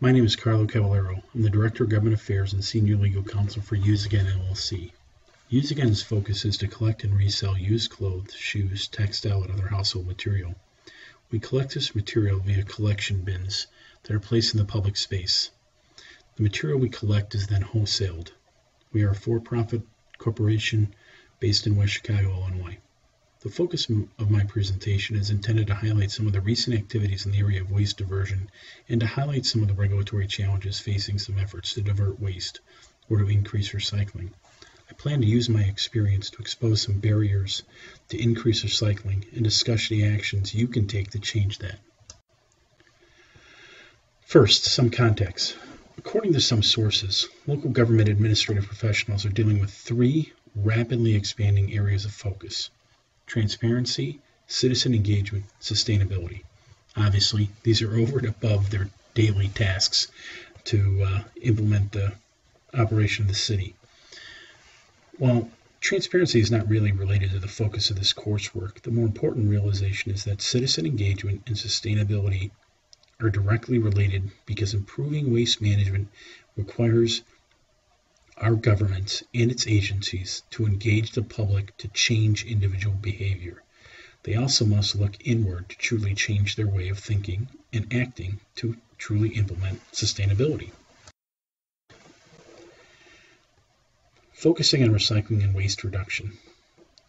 My name is Carlo Cavallero. I'm the Director of Government Affairs and Senior Legal Counsel for Use Again LLC. Use Again's focus is to collect and resell used clothes, shoes, textile, and other household material. We collect this material via collection bins that are placed in the public space. The material we collect is then wholesaled. We are a for-profit corporation based in West Chicago, Illinois. The focus of my presentation is intended to highlight some of the recent activities in the area of waste diversion and to highlight some of the regulatory challenges facing some efforts to divert waste or to increase recycling. I plan to use my experience to expose some barriers to increase recycling and discuss the actions you can take to change that. First, some context. According to some sources, local government administrative professionals are dealing with three rapidly expanding areas of focus transparency, citizen engagement, sustainability. Obviously, these are over and above their daily tasks to uh, implement the operation of the city. While transparency is not really related to the focus of this coursework, the more important realization is that citizen engagement and sustainability are directly related because improving waste management requires our government and its agencies to engage the public to change individual behavior. They also must look inward to truly change their way of thinking and acting to truly implement sustainability. Focusing on recycling and waste reduction.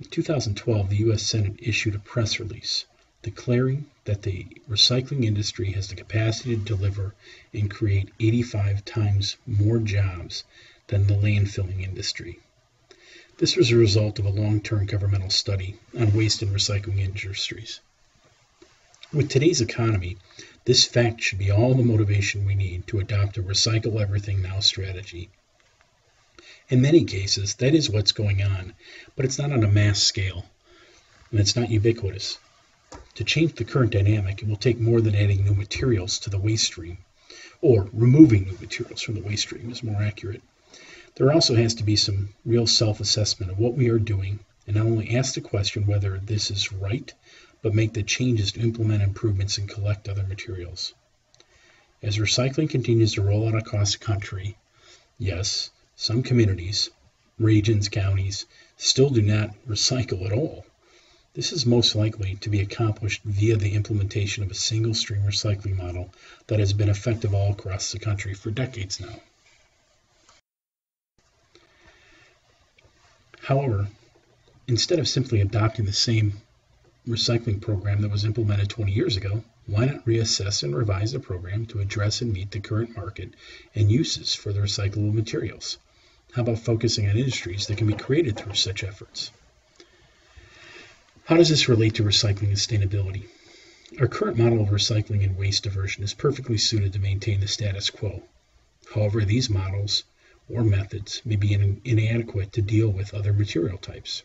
In 2012, the U.S. Senate issued a press release declaring that the recycling industry has the capacity to deliver and create 85 times more jobs than the landfilling industry. This was a result of a long-term governmental study on waste and recycling industries. With today's economy, this fact should be all the motivation we need to adopt a recycle everything now strategy. In many cases, that is what's going on, but it's not on a mass scale, and it's not ubiquitous. To change the current dynamic, it will take more than adding new materials to the waste stream, or removing new materials from the waste stream is more accurate. There also has to be some real self assessment of what we are doing and not only ask the question whether this is right, but make the changes to implement improvements and collect other materials. As recycling continues to roll out across the country, yes, some communities, regions, counties still do not recycle at all. This is most likely to be accomplished via the implementation of a single stream recycling model that has been effective all across the country for decades now. However, instead of simply adopting the same recycling program that was implemented 20 years ago, why not reassess and revise the program to address and meet the current market and uses for the recyclable materials? How about focusing on industries that can be created through such efforts? How does this relate to recycling and sustainability? Our current model of recycling and waste diversion is perfectly suited to maintain the status quo. However, these models or methods may be in, inadequate to deal with other material types.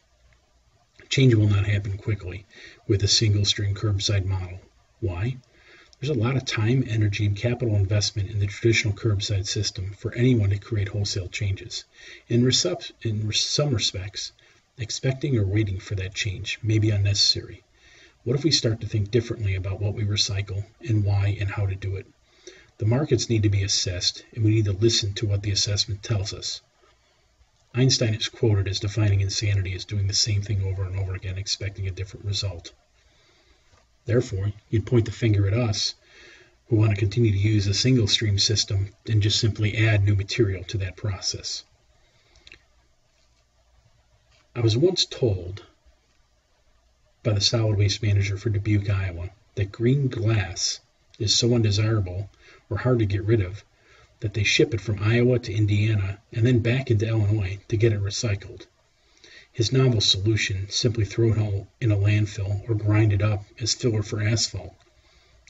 Change will not happen quickly with a single stream curbside model. Why? There's a lot of time, energy, and capital investment in the traditional curbside system for anyone to create wholesale changes. In, recept- in some respects, expecting or waiting for that change may be unnecessary. What if we start to think differently about what we recycle and why and how to do it? The markets need to be assessed, and we need to listen to what the assessment tells us. Einstein is quoted as defining insanity as doing the same thing over and over again, expecting a different result. Therefore, you'd point the finger at us who want to continue to use a single stream system and just simply add new material to that process. I was once told by the solid waste manager for Dubuque, Iowa, that green glass is so undesirable or hard to get rid of that they ship it from Iowa to Indiana and then back into Illinois to get it recycled. His novel solution, simply throw it all in a landfill or grind it up as filler for asphalt.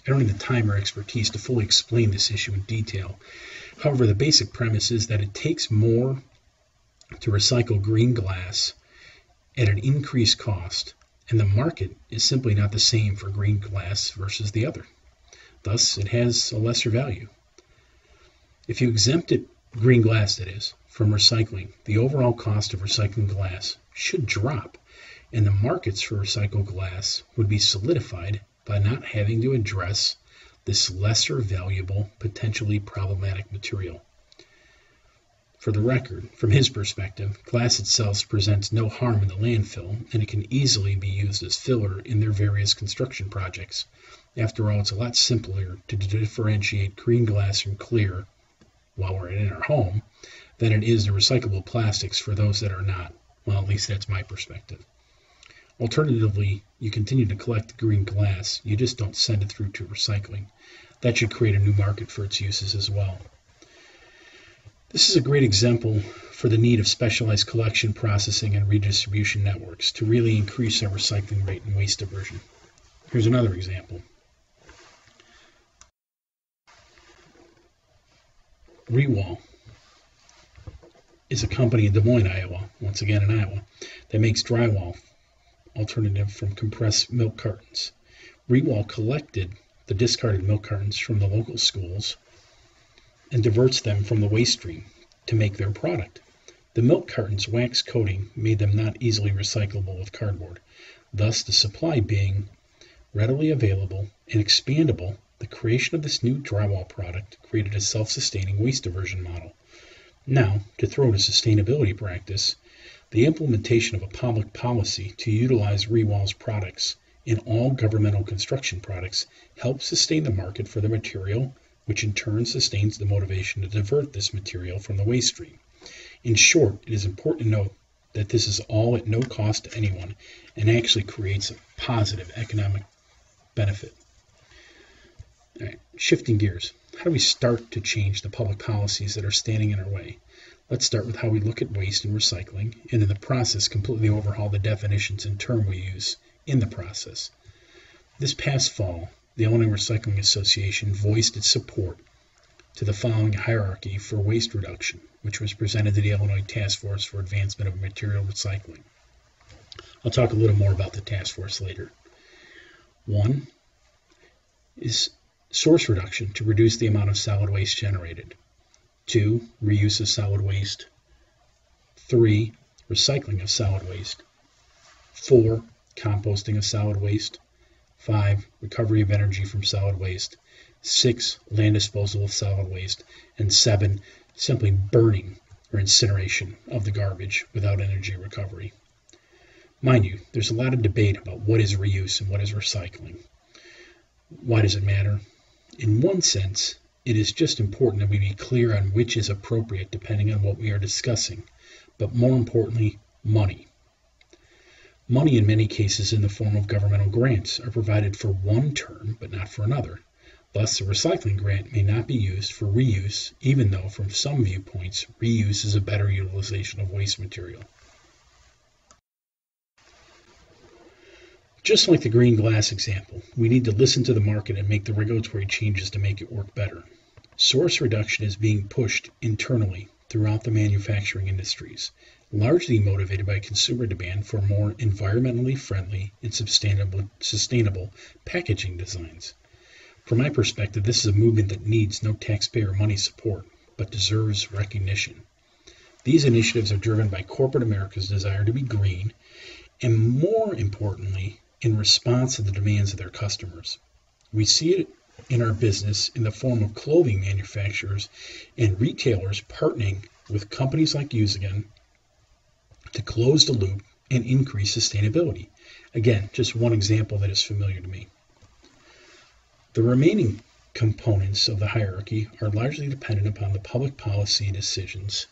I don't have the time or expertise to fully explain this issue in detail. However, the basic premise is that it takes more to recycle green glass at an increased cost, and the market is simply not the same for green glass versus the other. Thus, it has a lesser value. If you exempted green glass, that is, from recycling, the overall cost of recycling glass should drop, and the markets for recycled glass would be solidified by not having to address this lesser valuable, potentially problematic material. For the record, from his perspective, glass itself presents no harm in the landfill, and it can easily be used as filler in their various construction projects. After all, it's a lot simpler to differentiate green glass from clear while we're in our home than it is the recyclable plastics for those that are not. Well, at least that's my perspective. Alternatively, you continue to collect green glass, you just don't send it through to recycling. That should create a new market for its uses as well. This is a great example for the need of specialized collection, processing, and redistribution networks to really increase our recycling rate and waste diversion. Here's another example. Rewall is a company in Des Moines, Iowa, once again in Iowa, that makes drywall alternative from compressed milk cartons. Rewall collected the discarded milk cartons from the local schools and diverts them from the waste stream to make their product. The milk cartons' wax coating made them not easily recyclable with cardboard. Thus, the supply being readily available and expandable, the creation of this new drywall product created a self-sustaining waste diversion model. Now, to throw in a sustainability practice, the implementation of a public policy to utilize Rewall's products in all governmental construction products helps sustain the market for the material which in turn sustains the motivation to divert this material from the waste stream. In short, it is important to note that this is all at no cost to anyone and actually creates a positive economic benefit. shifting gears. How do we start to change the public policies that are standing in our way? Let's start with how we look at waste and recycling, and in the process, completely overhaul the definitions and term we use in the process. This past fall, the Illinois Recycling Association voiced its support to the following hierarchy for waste reduction, which was presented to the Illinois Task Force for Advancement of Material Recycling. I'll talk a little more about the task force later. One is source reduction to reduce the amount of solid waste generated. Two, reuse of solid waste. Three, recycling of solid waste. Four, composting of solid waste. 5. Recovery of energy from solid waste. 6. Land disposal of solid waste. And 7. Simply burning or incineration of the garbage without energy recovery. Mind you, there's a lot of debate about what is reuse and what is recycling. Why does it matter? In one sense, it is just important that we be clear on which is appropriate depending on what we are discussing, but more importantly, money. Money in many cases in the form of governmental grants are provided for one term but not for another. Thus, a recycling grant may not be used for reuse, even though from some viewpoints, reuse is a better utilization of waste material. Just like the green glass example, we need to listen to the market and make the regulatory changes to make it work better. Source reduction is being pushed internally throughout the manufacturing industries largely motivated by consumer demand for more environmentally friendly and sustainable, sustainable packaging designs. From my perspective, this is a movement that needs no taxpayer money support, but deserves recognition. These initiatives are driven by corporate America's desire to be green, and more importantly, in response to the demands of their customers. We see it in our business in the form of clothing manufacturers and retailers partnering with companies like Use Again to close the loop and increase sustainability. Again, just one example that is familiar to me. The remaining components of the hierarchy are largely dependent upon the public policy decisions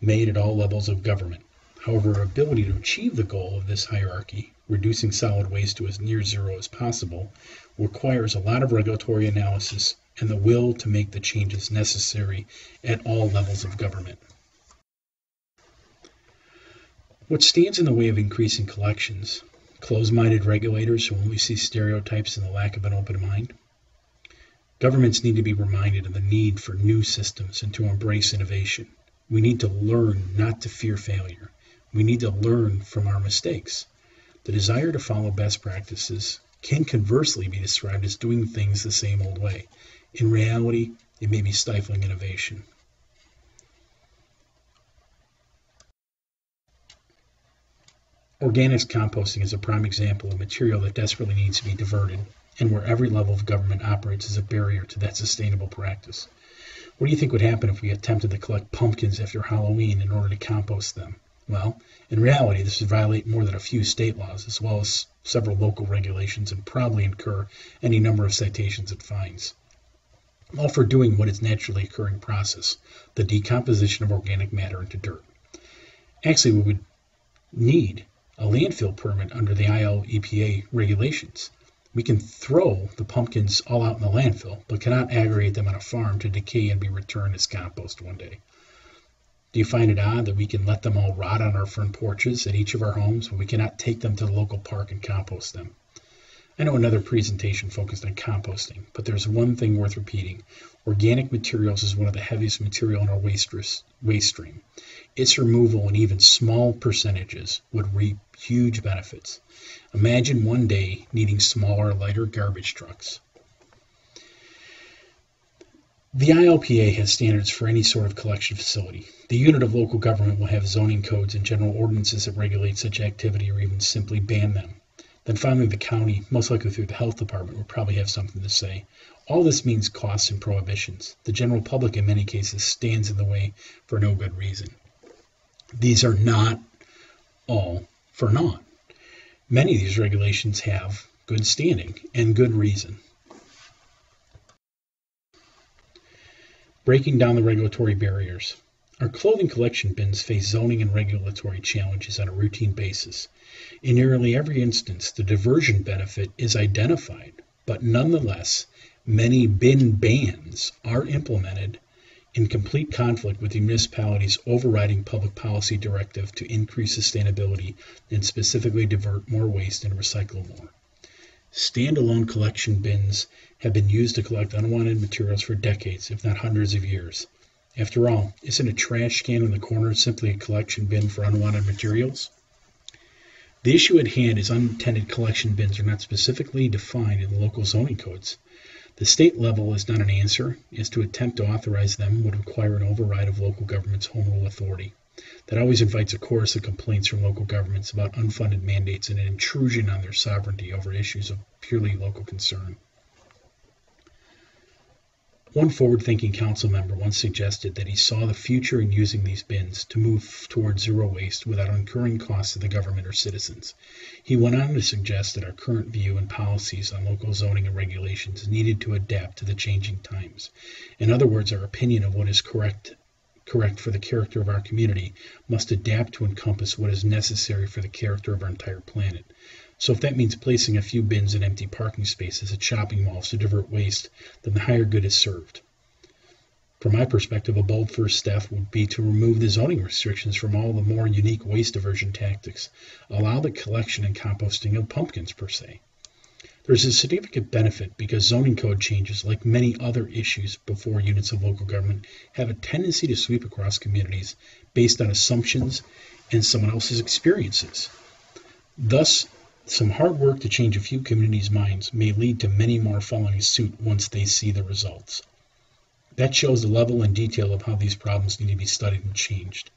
made at all levels of government. However, our ability to achieve the goal of this hierarchy, reducing solid waste to as near zero as possible, requires a lot of regulatory analysis and the will to make the changes necessary at all levels of government. What stands in the way of increasing collections? Closed minded regulators who only see stereotypes and the lack of an open mind? Governments need to be reminded of the need for new systems and to embrace innovation. We need to learn not to fear failure. We need to learn from our mistakes. The desire to follow best practices can conversely be described as doing things the same old way. In reality, it may be stifling innovation. Organics composting is a prime example of material that desperately needs to be diverted and where every level of government operates as a barrier to that sustainable practice. What do you think would happen if we attempted to collect pumpkins after Halloween in order to compost them? Well, in reality, this would violate more than a few state laws, as well as several local regulations, and probably incur any number of citations and fines. All for doing what is naturally occurring process, the decomposition of organic matter into dirt. Actually, we would need a landfill permit under the IL EPA regulations. We can throw the pumpkins all out in the landfill, but cannot aggregate them on a farm to decay and be returned as compost one day. Do you find it odd that we can let them all rot on our front porches at each of our homes, but we cannot take them to the local park and compost them? I know another presentation focused on composting, but there's one thing worth repeating. Organic materials is one of the heaviest material in our waste, waste stream. Its removal in even small percentages would reap huge benefits. Imagine one day needing smaller, lighter garbage trucks. The ILPA has standards for any sort of collection facility. The unit of local government will have zoning codes and general ordinances that regulate such activity or even simply ban them. Then finally, the county, most likely through the health department, will probably have something to say. All this means costs and prohibitions. The general public, in many cases, stands in the way for no good reason. These are not all for naught. Many of these regulations have good standing and good reason. Breaking down the regulatory barriers. Our clothing collection bins face zoning and regulatory challenges on a routine basis. In nearly every instance, the diversion benefit is identified, but nonetheless, many bin bans are implemented in complete conflict with the municipality's overriding public policy directive to increase sustainability and specifically divert more waste and recycle more. Standalone collection bins have been used to collect unwanted materials for decades, if not hundreds of years. After all, isn't a trash can in the corner simply a collection bin for unwanted materials? The issue at hand is unintended collection bins are not specifically defined in the local zoning codes. The state level is not an answer, as to attempt to authorize them would require an override of local government's home rule authority. That always invites a chorus of complaints from local governments about unfunded mandates and an intrusion on their sovereignty over issues of purely local concern. One forward-thinking council member once suggested that he saw the future in using these bins to move toward zero waste without incurring costs to the government or citizens. He went on to suggest that our current view and policies on local zoning and regulations needed to adapt to the changing times. In other words, our opinion of what is correct correct for the character of our community must adapt to encompass what is necessary for the character of our entire planet. So if that means placing a few bins in empty parking spaces at shopping malls to divert waste, then the higher good is served. From my perspective, a bold first step would be to remove the zoning restrictions from all the more unique waste diversion tactics, allow the collection and composting of pumpkins per se. There is a significant benefit because zoning code changes, like many other issues before units of local government, have a tendency to sweep across communities based on assumptions and someone else's experiences. Thus, some hard work to change a few communities' minds may lead to many more following suit once they see the results. That shows the level and detail of how these problems need to be studied and changed.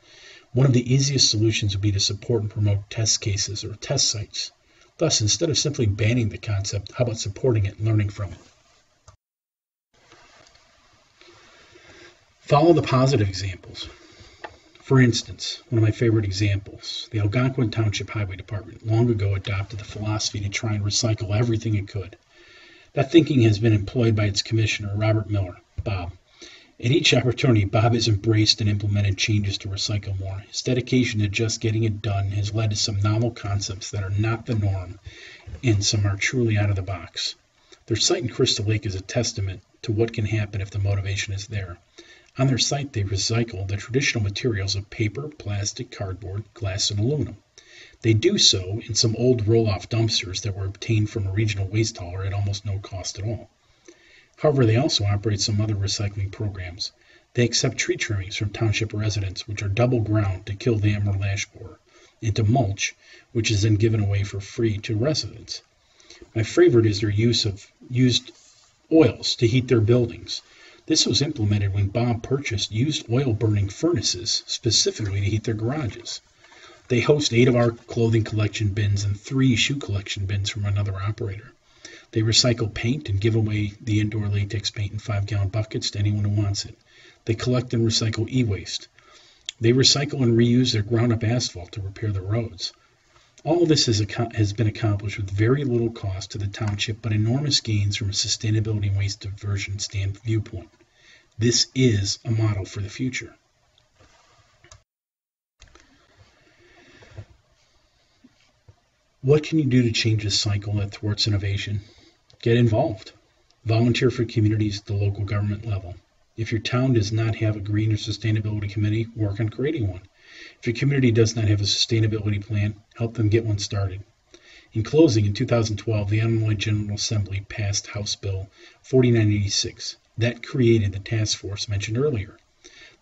One of the easiest solutions would be to support and promote test cases or test sites. Thus, instead of simply banning the concept, how about supporting it and learning from it? Follow the positive examples. For instance, one of my favorite examples, the Algonquin Township Highway Department long ago adopted the philosophy to try and recycle everything it could. That thinking has been employed by its commissioner, Robert Miller, Bob. At each opportunity, Bob has embraced and implemented changes to recycle more. His dedication to just getting it done has led to some novel concepts that are not the norm, and some are truly out of the box. Their site in Crystal Lake is a testament to what can happen if the motivation is there. On their site, they recycle the traditional materials of paper, plastic, cardboard, glass, and aluminum. They do so in some old roll-off dumpsters that were obtained from a regional waste hauler at almost no cost at all. However, they also operate some other recycling programs. They accept tree trimmings from township residents, which are double ground to kill the emerald ash borer, into mulch, which is then given away for free to residents. My favorite is their use of used oils to heat their buildings. This was implemented when Bob purchased used oil burning furnaces specifically to heat their garages. They host eight of our clothing collection bins and three shoe collection bins from another operator. They recycle paint and give away the indoor latex paint in five gallon buckets to anyone who wants it. They collect and recycle e waste. They recycle and reuse their ground up asphalt to repair the roads. All this has, been accomplished with very little cost to the township, but enormous gains from a sustainability and waste diversion stand viewpoint. This is a model for the future. What can you do to change this cycle that thwarts innovation? Get involved. Volunteer for communities at the local government level. If your town does not have a green or sustainability committee, work on creating one. If your community does not have a sustainability plan, help them get one started. In closing, in 2012, the Illinois General Assembly passed House Bill 4986 that created the task force mentioned earlier.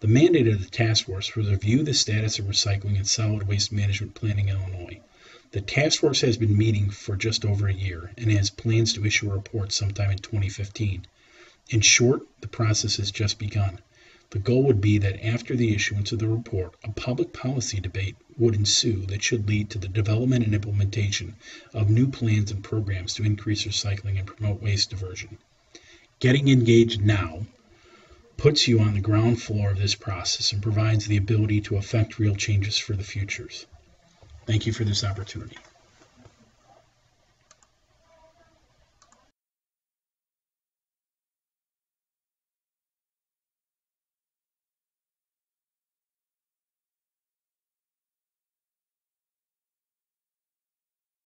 The mandate of the task force was to review the status of recycling and solid waste management planning in Illinois. The task force has been meeting for just over a year and has plans to issue a report sometime in 2015. In short, the process has just begun. The goal would be that after the issuance of the report, a public policy debate would ensue that should lead to the development and implementation of new plans and programs to increase recycling and promote waste diversion. Getting engaged now puts you on the ground floor of this process and provides the ability to affect real changes for the futures. Thank you for this opportunity.